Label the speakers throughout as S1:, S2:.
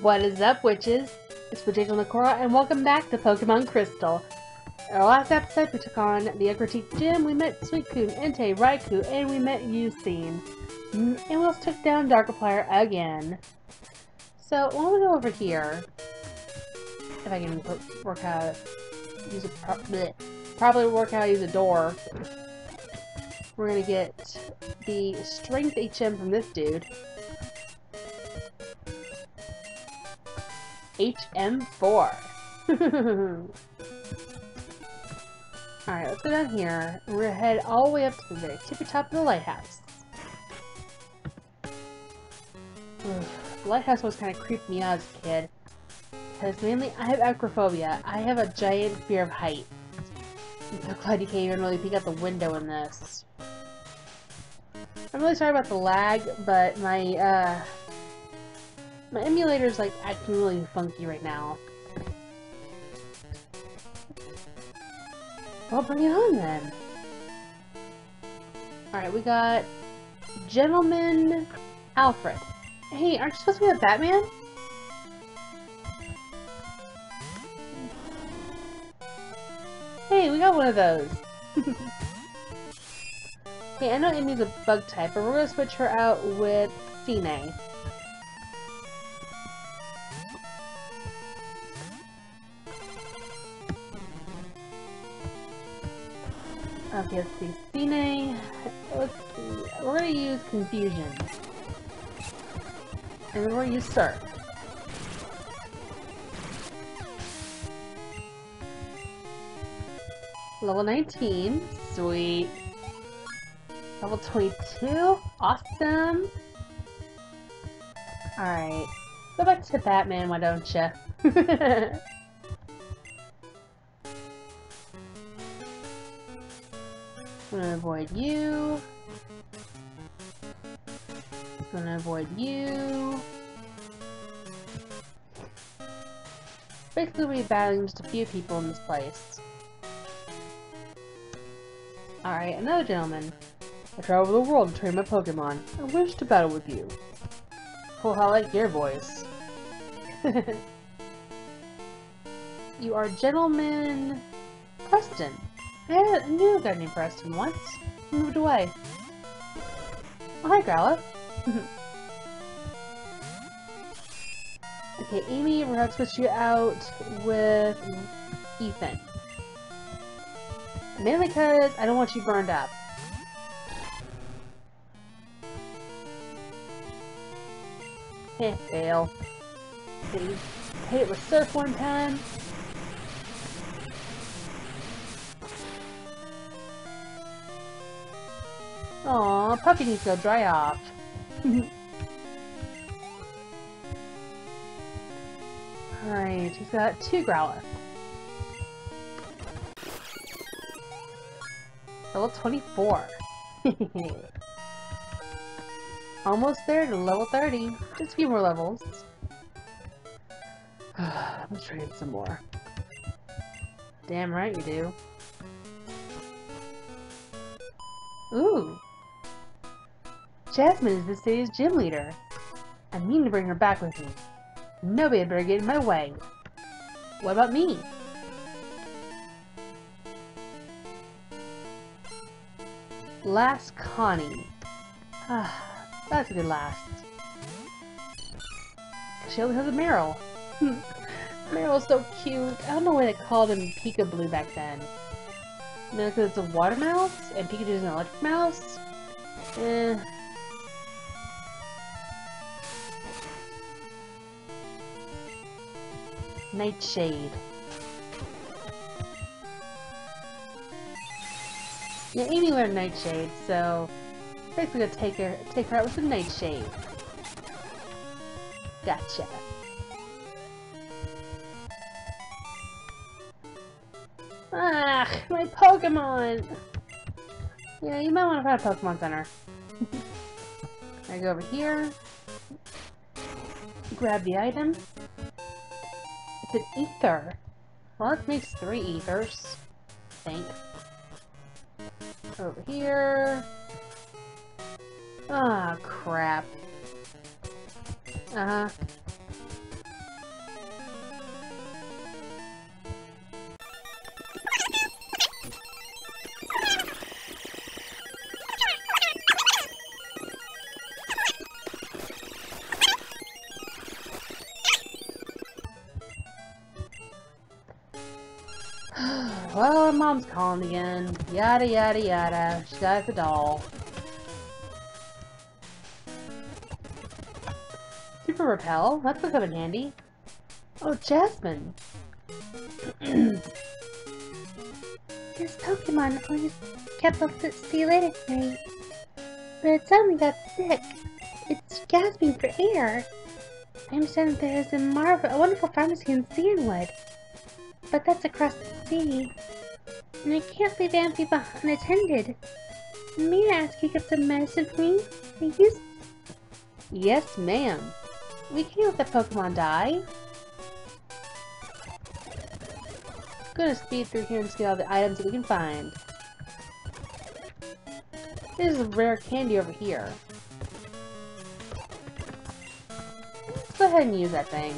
S1: What is up, witches? It's Potato Nekora, and welcome back to Pokemon Crystal. In our last episode, we took on the Ecruteak Gym, we met Suicune, Entei, Raikou, and we met Eusine. Mm, And we also took down Darkiplier again. So, why don't we go over here? If I can work out use a pro bleh. probably work to use a door. We're gonna get the Strength HM from this dude. HM4. Alright, let's go down here. We're gonna head all the way up to the very tippy top of the lighthouse. The lighthouse was kind of creeped me out as a kid. Because mainly, I have acrophobia. I have a giant fear of height. I'm so glad you can't even really peek out the window in this. I'm really sorry about the lag, but my, uh, my emulator's like acting really funky right now. Well, bring it on then. Alright, we got Gentleman Alfred. Hey, aren't you supposed to be a Batman? Hey, we got one of those. hey, I know Amy's a bug type, but we're gonna switch her out with Fine. Okay, let's see. Fine. Let's see. We're gonna use Confusion. And we're gonna use Surf. Level 19. Sweet. Level 22. Awesome. Alright. Go back to Batman, why don't you? Gonna avoid you. Gonna avoid you. Basically, we're battling just a few people in this place. Alright, another gentleman. I travel the world to train my Pokemon. I wish to battle with you. Oh, I like your voice. you are Gentleman Preston. I had- I knew a guy named Preston once. He moved away. Oh, hi, Growlithe. okay, Amy, we're gonna switch you out with Ethan. Mainly because I don't want you burned up. Heh, fail. He hit it with surf one time? Aw, puppy needs to dry off. Alright, he's got two Growlithe. Level 24. Almost there to level 30. Just a few more levels. Let's train some more. Damn right you do. Ooh. Jasmine is the city's gym leader. I mean to bring her back with me. Nobody had better get in my way. What about me? Last Connie. Ah, that's a good last. She only has a Marill. Marill's so cute. I don't know why they called him Pikablu back then. Maybe because it's a water mouse and Pikachu's an electric mouse? Eh. Nightshade. Yeah, Amy learned Nightshade, so basically gonna take her take her out with some Nightshade. Gotcha. Ah, my Pokemon! Yeah, you might want to find a Pokemon Center. I go over here. Grab the item. An ether. That makes three ethers. I think. Over here. Ah, crap. Uh-huh. Again. Yada yada yada. She got the doll. Super Repel? That's gonna come in handy. Oh, Jasmine.
S2: This Pokemon always kept up to see late at night. But it suddenly got sick. It's gasping for air. I understand there is a, marvel, a wonderful pharmacy in Cianwood. But that's across the sea. And I can't leave Amphy unattended. May I ask you get some medicine for me, please?
S1: Yes, ma'am. We can't let the Pokemon die. Gonna speed through here and see all the items that we can find. There's a rare candy over here. Let's go ahead and use that thing.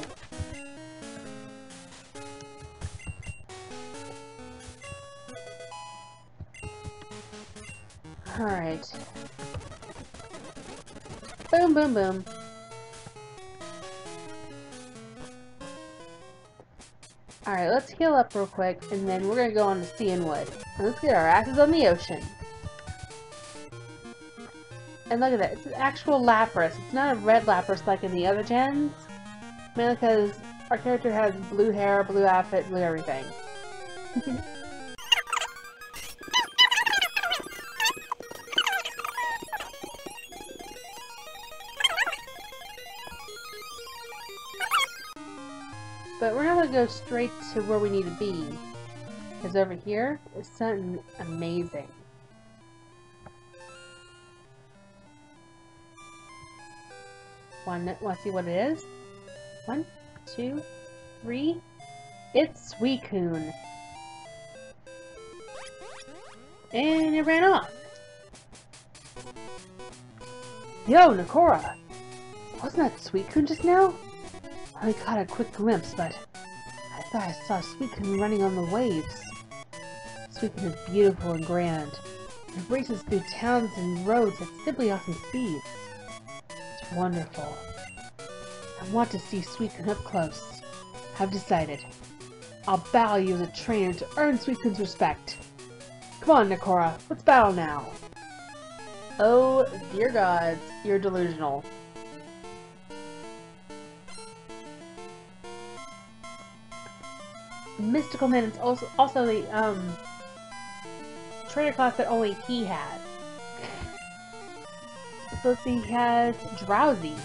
S1: Alright. Boom, boom, boom. Alright, let's heal up real quick, and then we're gonna go on to Cianwood. let's get our asses on the ocean. And look at that, it's an actual Lapras. It's not a red Lapras like in the other gens. Mainly because our character has blue hair, blue outfit, blue everything. go straight to where we need to be. Because over here is something amazing. One, want to see what it is? One, two, three. It's Suicune. And it ran off. Yo, Nekora! Wasn't that Suicune just now? I caught a quick glimpse, but thought I saw Suicune running on the waves. Suicune is beautiful and grand. It races through towns and roads at simply awesome speeds. It's wonderful. I want to see Suicune up close. I've decided. I'll battle you as a trainer to earn Suicune's respect. Come on, Nekora, let's battle now. Oh, dear gods, you're delusional. Mystical Man It's also, also the um, trainer class that only he has. So let's see, he has Drowzee.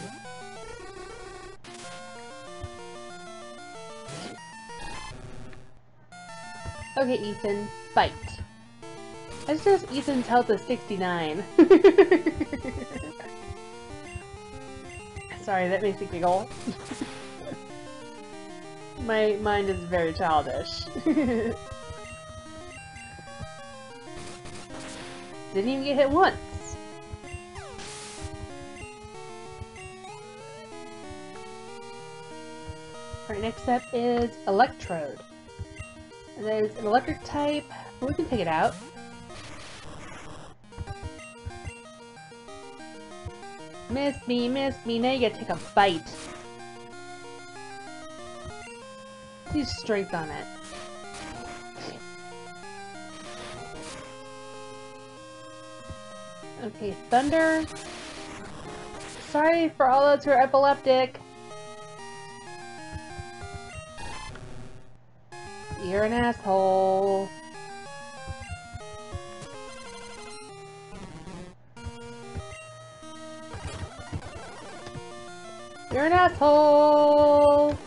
S1: Okay, Ethan, fight. I just Ethan's health is 69. Sorry, that makes me giggle. My mind is very childish. Didn't even get hit once. Alright, next up is Electrode. There's an electric type, we can pick it out. Miss me, miss me, now you gotta take a bite. Use strength on it. Okay, Thunder. Sorry for all those who are epileptic. You're an asshole. You're an asshole!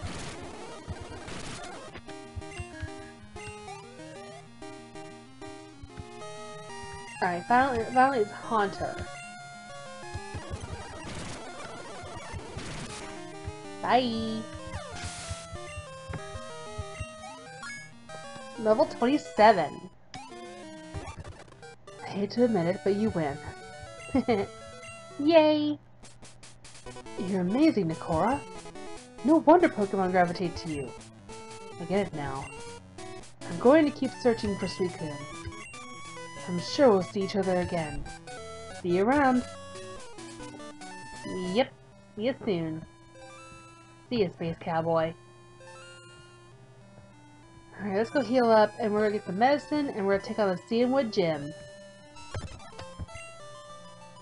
S1: Alright, finally, finally it's Haunter. Bye! Level 27. I hate to admit it, but you win. Yay! You're amazing, Nekora. No wonder Pokemon gravitate to you. I get it now. I'm going to keep searching for Suicune. I'm sure we'll see each other again. See you around. Yep, see you soon. See you, Space Cowboy. Alright, let's go heal up, and we're gonna get some medicine, and we're gonna take on the Cianwood Gym.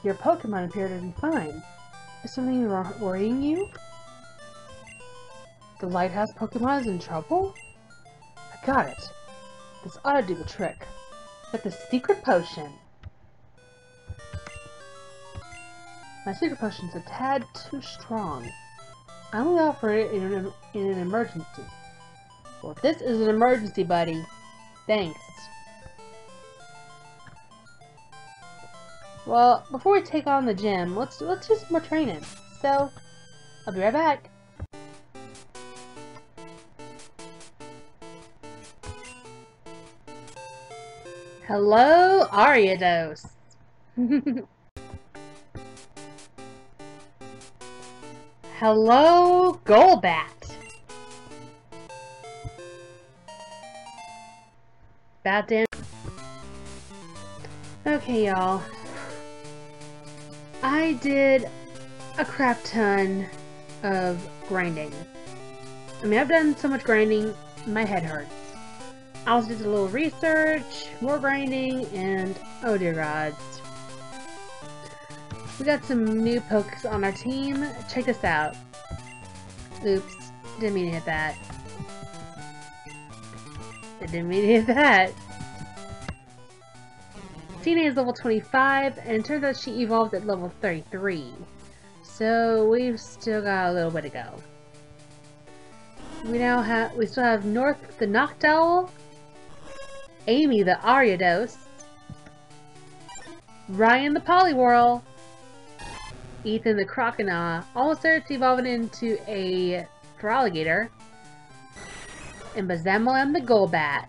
S1: Your Pokemon appear to be fine. Is something worrying you? The lighthouse Pokemon is in trouble? I got it. This ought to do the trick. But the secret potion. My secret potion's a tad too strong. I only offer it in an, in an emergency. Well, this is an emergency, buddy. Thanks. Well, before we take on the gym, let's let's do some more training. So, I'll be right back. Hello, Ariados. Hello, Golbat. Bad damn. Okay, y'all. I did a crap ton of grinding. I mean, I've done so much grinding, my head hurts. I also did a little research, more grinding, and oh dear gods. We got some new pokes on our team. Check this out. Oops, didn't mean to hit that. I didn't mean to hit that. Tina is level 25, and turns out she evolved at level 33. So we've still got a little bit to go. We now have, we still have North the Noctowl, Amy the Ariados, Ryan the Poliwhirl, Ethan the Croconaw, almost starts evolving into a Feraligatr, and Bazamalem the Golbat.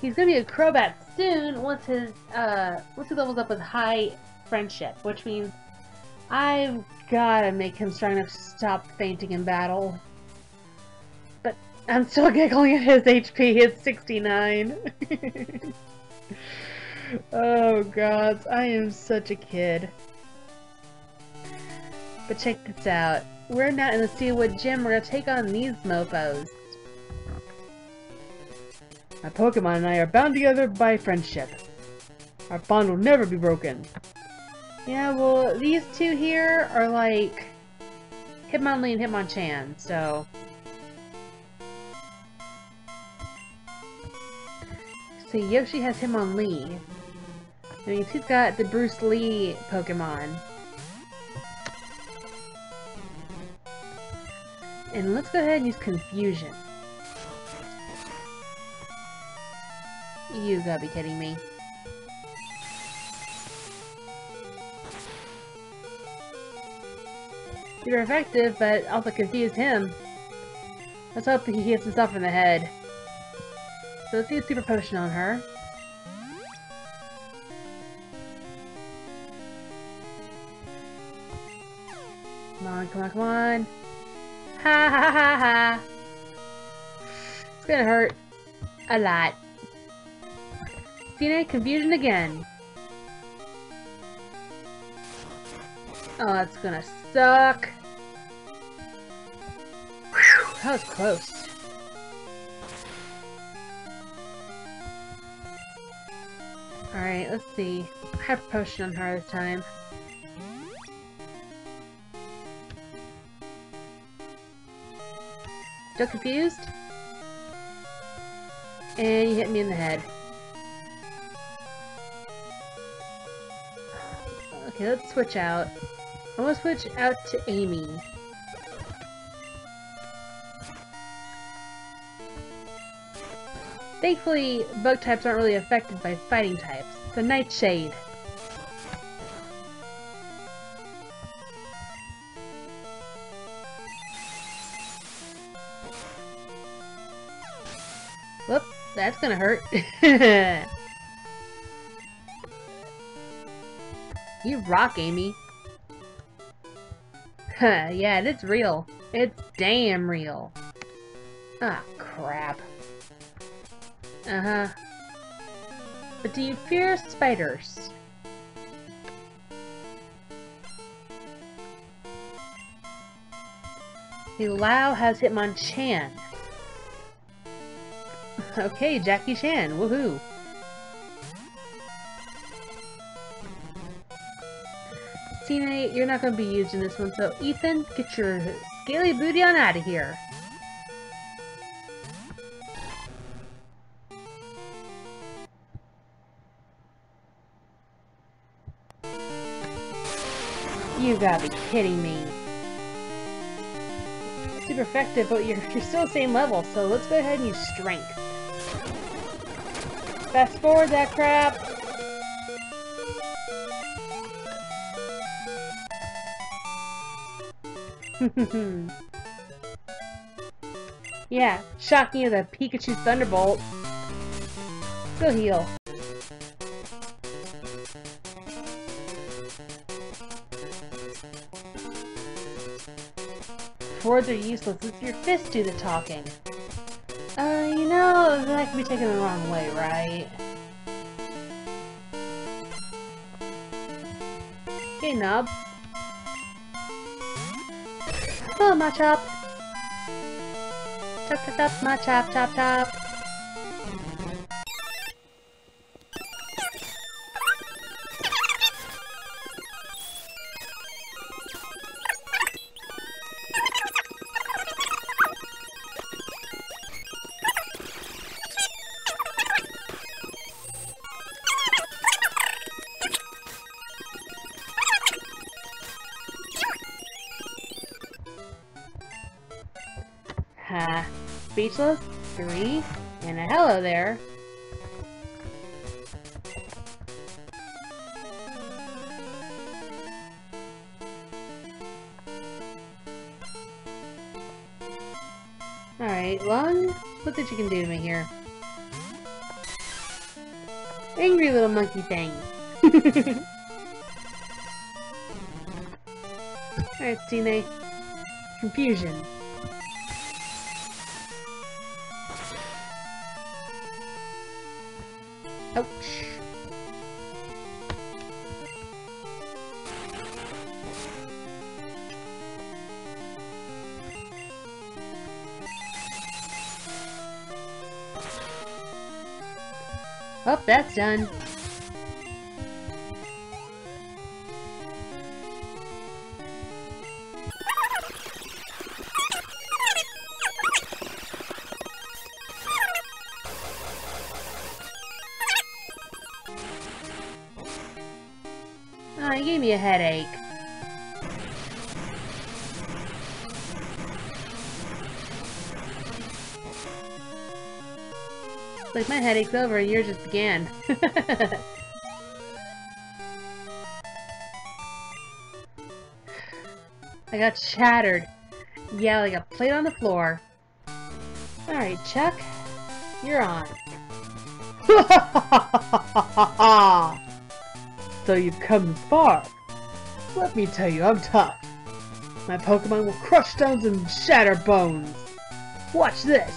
S1: He's gonna be a Crobat soon once his uh once he levels up with high friendship, which means I've gotta make him strong enough to stop fainting in battle. I'm still giggling at his HP, it's 69. oh god, I am such a kid. But check this out. We're not in the Cianwood Gym, we're gonna take on these mofos. My Pokemon and I are bound together by friendship. Our bond will never be broken. Yeah, well, these two here are like Hitmonlee and Hitmonchan, so... See, Yoshi has Hitmonlee. I mean, he's got the Bruce Lee Pokemon. And let's go ahead and use Confusion. You gotta be kidding me. Super effective, but also confused him. Let's hope he hits himself in the head. So let's use Super Potion on her. Come on, come on, come on. Ha ha ha ha. It's gonna hurt. A lot. DNA confusion again. Oh, that's gonna suck. Whew, that was close. Alright, let's see. I Hyper potion on her this time. Still confused? And you hit me in the head. Okay, let's switch out. I want to switch out to Amy. Thankfully, bug types aren't really affected by fighting types. So Nightshade. Whoop, that's gonna hurt. you rock, Amy. Huh, yeah, it's real. It's damn real. Ah, crap. Uh-huh. But do you fear spiders? The Lao has Hitmonchan. Okay, Jackie Chan, woohoo! Tina, you're not going to be used in this one, so Ethan, get your scaly booty on out of here. You gotta be kidding me. Super effective, but you're, you're still the same level, so let's go ahead and use strength. Fast forward that crap. yeah, shocking as a Pikachu Thunderbolt. Go heal. Words are useless. It's your fist do the talking. Uh, you know, that can be taken the wrong way, right? Hey, Nub. Oh, Machop. Chop, chop, chop, Machop, chop, Speechless? Three? And a hello there. Alright, Lung, what did you can do to me here? Angry little monkey thing. Alright, Tine. Confusion. Ouch. Oh, that's done. He gave me a headache. Like my headache's over and yours just began. I got shattered. Yeah, like a plate on the floor. Alright, Chuck. You're on. so you've come far. Let me tell you, I'm tough. My Pokemon will crush stones and shatter bones. Watch this.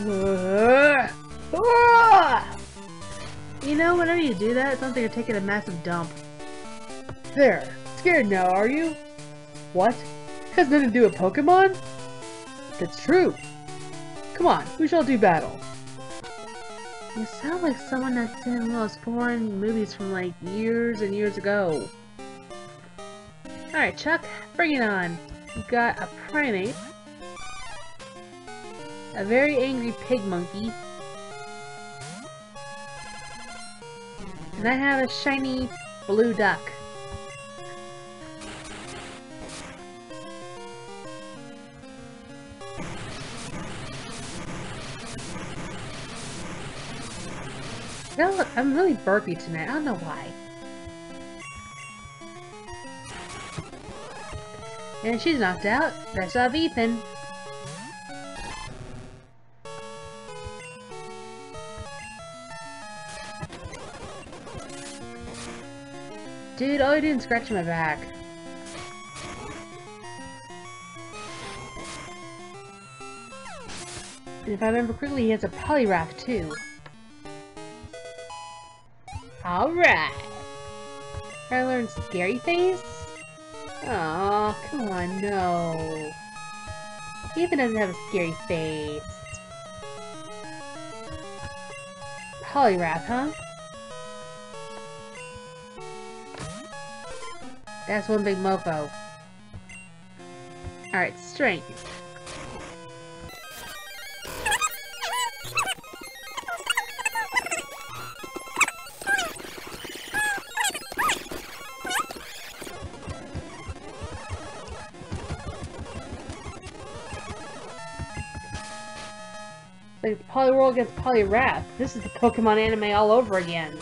S1: Uh, ah! You know, whenever you do that, it sounds like you're taking a massive dump. There. Scared now, are you? What? Has nothing to do with Pokemon? That's true. Come on, we shall do battle. You sound like someone that's seen one of those foreign movies from like years and years ago. Alright, Chuck, bring it on. We've got a primate, a very angry pig monkey, and I have a shiny blue duck. I'm really burpy tonight. I don't know why. And she's knocked out. That's off Ethan. Dude, all I did is scratch my back. And if I remember correctly, he has a Poliwrath too. Alright. I learned Scary Face? Aw, come on, no. Even doesn't have a scary face. Poliwrath, huh? That's one big mofo. Alright, strength. Like Poliwhirl against Poliwrath. This is the Pokemon anime all over again.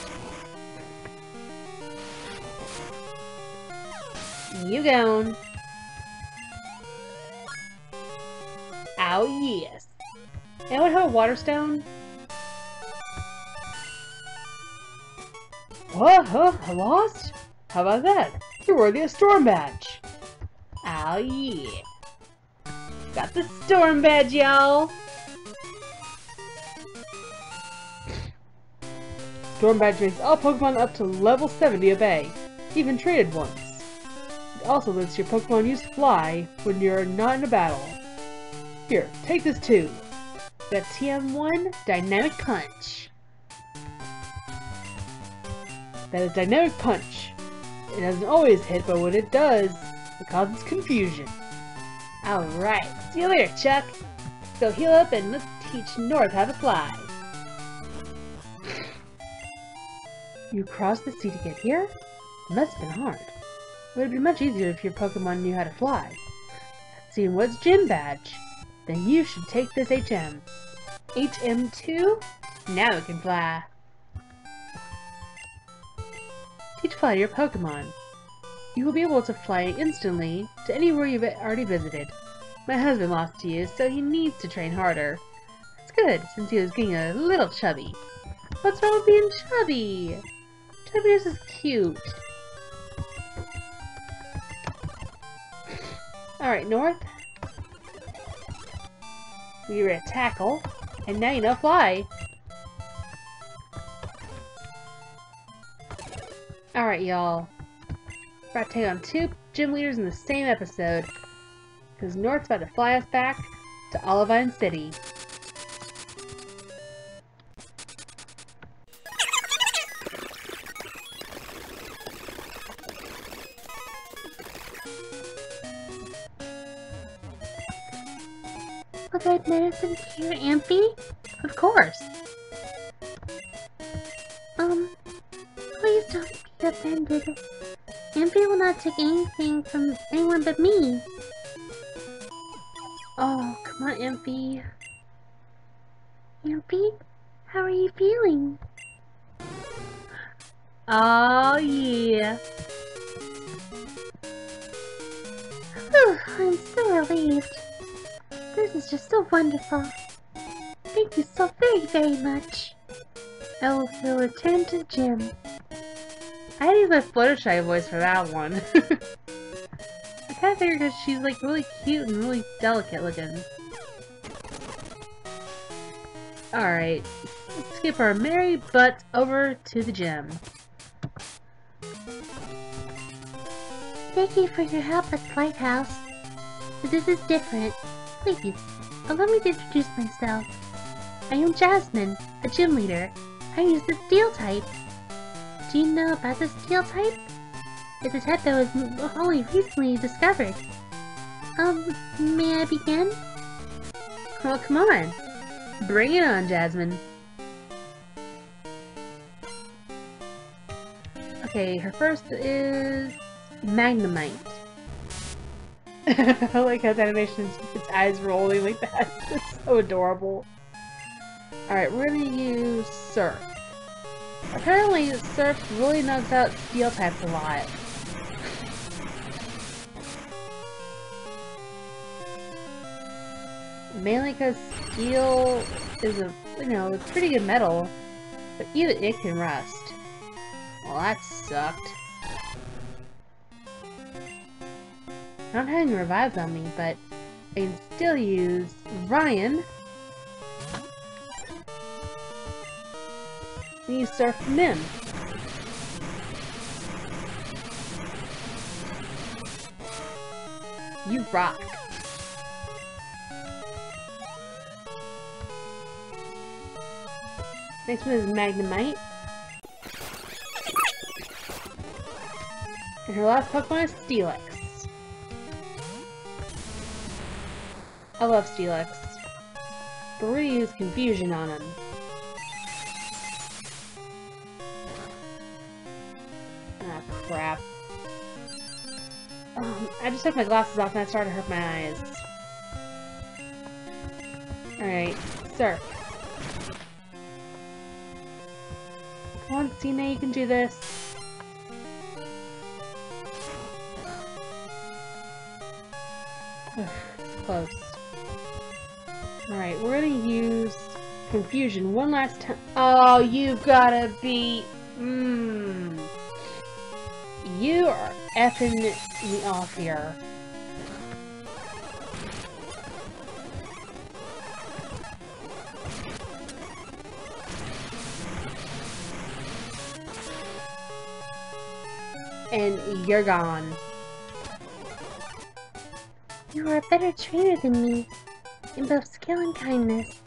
S1: You going? Oh yes. Anyone have a water stone? What? Huh? I lost? How about that? You're worthy of Storm Badge. Oh yeah. Got the Storm Badge, y'all. Storm Badge makes all Pokemon up to level 70 obey, even traded ones. It also lets your Pokemon use Fly when you're not in a battle. Here, take this too. The TM1 Dynamic Punch. That is Dynamic Punch. It doesn't always hit, but when it does, it causes confusion. Alright, see you later, Chuck. Go heal up and let's teach North how to fly. You crossed the sea to get here? It must have been hard. It would be much easier if your Pokemon knew how to fly. Seeing what's Gym Badge? Then you should take this HM. HM2? Now it can fly. Teach fly your Pokemon. You will be able to fly instantly to anywhere you've already visited. My husband lost to you, so he needs to train harder. That's good, since he was getting a little chubby. What's wrong with being chubby? Chubbiness is cute. Alright, North. Were at tackle, and now you know fly. Alright, y'all. We're about to take on two gym leaders in the same episode. Because North's about to fly us back to Olivine City.
S2: Will that Amphy? Of course. Um, please don't be offended. Amphy will not take anything from anyone but me.
S1: Oh, come on, Amphy.
S2: Amphy, how are you feeling?
S1: Oh, yeah.
S2: Whew, I'm so relieved. Just so wonderful. Thank you so very, very much.
S1: I will, return to gym. I use my Fluttershy voice for that one. I kind of figured because she's like really cute and really delicate looking. Alright, let's skip our merry butt over to the gym.
S2: Thank you for your help at the lighthouse. But this is different. Please, allow me to introduce myself. I am Jasmine, a gym leader. I use the steel type. Do you know about the steel type? It's a type that was only recently discovered. Um, may I begin?
S1: Well, come on. Bring it on, Jasmine. Okay, her first is Magnemite. I like how the animation is its eyes rolling like that. It's so adorable. Alright, we're gonna use Surf. Apparently, Surf really knocks out steel types a lot. Mainly because steel is a, you know, it's pretty good metal, but even it can rust. Well, that sucked. Have any revives on me, but I can still use Ryan. Use Surf Mim. You rock. Next one is Magnemite. And her last Pokemon is Steelix. I love Steelix. But we're gonna use Confusion on him. Ah, crap. Um, I just took my glasses off and I started to hurt my eyes. Alright, sir. Come on, Cena, you can do this. Close. Alright, we're gonna use confusion one last time. Oh, you've gotta be... Mmm. You are effing me off here. And you're gone.
S2: You are a better trainer than me, in both skill and kindness.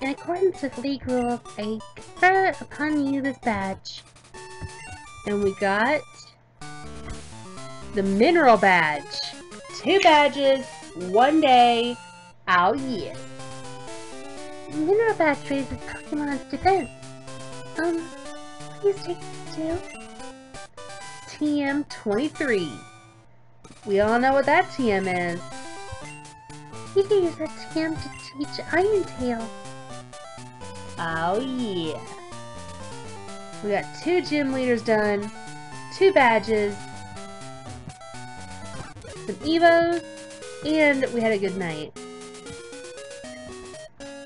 S2: In accordance with League rules, I confer upon you this badge.
S1: And we got the mineral badge. Two badges, one day. Oh yeah.
S2: Mineral badge raises Pokemon's defense. Um, please take this too.
S1: TM23. We all know what that TM is.
S2: You can use that TM to teach Iron Tail.
S1: Oh yeah. We got two gym leaders done, two badges, some Evos, and we had a good night.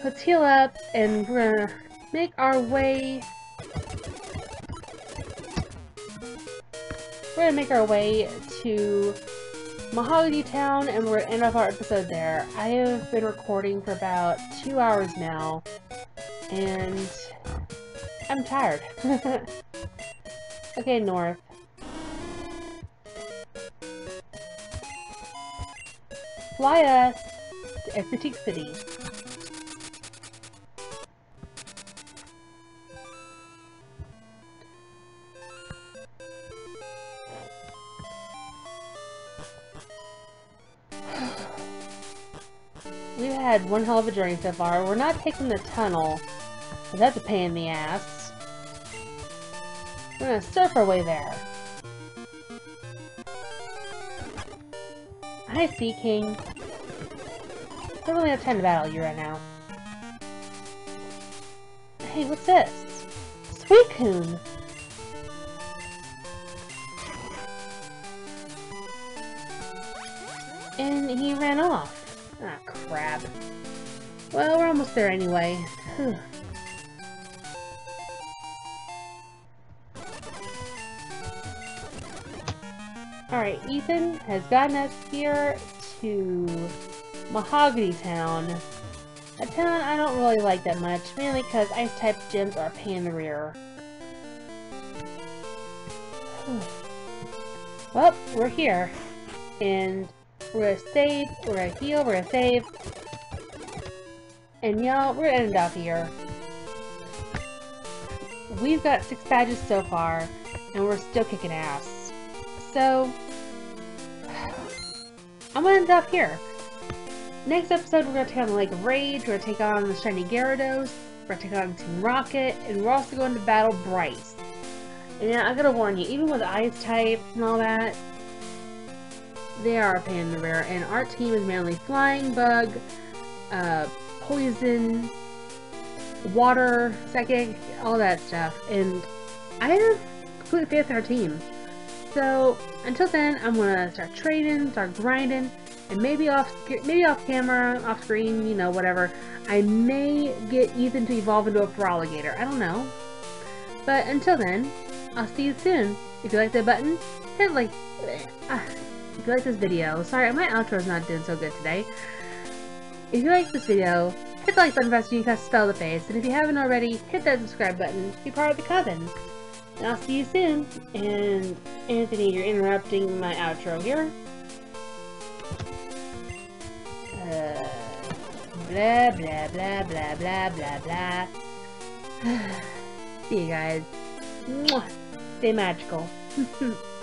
S1: Let's heal up and we're gonna make our way we're gonna make our way to Mahogany Town and we're end off our episode there. I have been recording for about two hours now and I'm tired. okay, North. Fly us to Ecruteak City. Had one hell of a journey so far. We're not taking the tunnel, that's a pain in the ass. We're gonna surf our way there. Hi, Sea King. I don't really have time to battle you right now. Hey, what's this? Suicune! And he ran off. Well, we're almost there anyway. Alright, Ethan has gotten us here to Mahogany Town. A town I don't really like that much, mainly because ice-type gems are a pain in the rear. well, we're here. And we're gonna save, we're gonna heal, we're gonna save. And y'all, we're gonna end here. We've got six badges so far, and we're still kicking ass. So, I'm gonna end up here. Next episode, we're gonna take on the Lake of Rage, we're gonna take on the Shiny Gyarados, we're gonna take on Team Rocket, and we're also going to battle Pryce. And yeah, I gotta warn you, even with Ice type and all that, they are a pain in the rear, and our team is mainly Flying Bug, uh, Poison, Water, Psychic, all that stuff, and I have complete faith in our team. So, until then, I'm gonna start trading, start grinding, and maybe off maybe off camera, off screen, you know, whatever, I may get Ethan to evolve into a Feraligatr. I don't know. But until then, I'll see you soon. If you like that button, hit like... Uh, if you like this video, sorry, my outro is not doing so good today. If you like this video, hit the like button faster you can spell the face, and if you haven't already, hit that subscribe button to be part of the coven. And I'll see you soon, and Anthony, you're interrupting my outro here. Uh, blah, blah, blah, blah, blah, blah, blah. See you guys. Mwah. Stay magical.